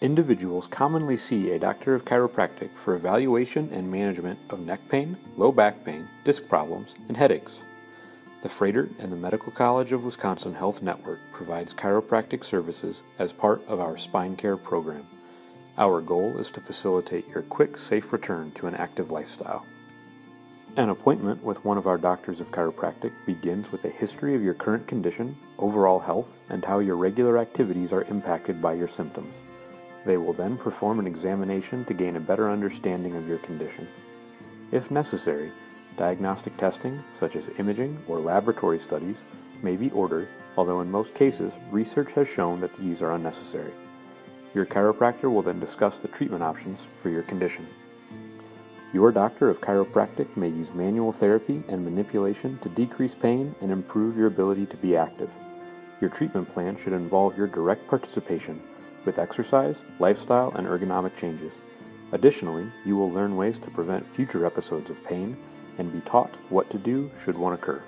Individuals commonly see a doctor of chiropractic for evaluation and management of neck pain, low back pain, disc problems, and headaches. The Froedtert and the Medical College of Wisconsin Health Network provides chiropractic services as part of our spine care program. Our goal is to facilitate your quick, safe return to an active lifestyle. An appointment with one of our doctors of chiropractic begins with a history of your current condition, overall health, and how your regular activities are impacted by your symptoms. They will then perform an examination to gain a better understanding of your condition. If necessary, diagnostic testing, such as imaging or laboratory studies, may be ordered, although in most cases, research has shown that these are unnecessary. Your chiropractor will then discuss the treatment options for your condition. Your doctor of chiropractic may use manual therapy and manipulation to decrease pain and improve your ability to be active. Your treatment plan should involve your direct participation with exercise, lifestyle, and ergonomic changes. Additionally, you will learn ways to prevent future episodes of pain and be taught what to do should one occur.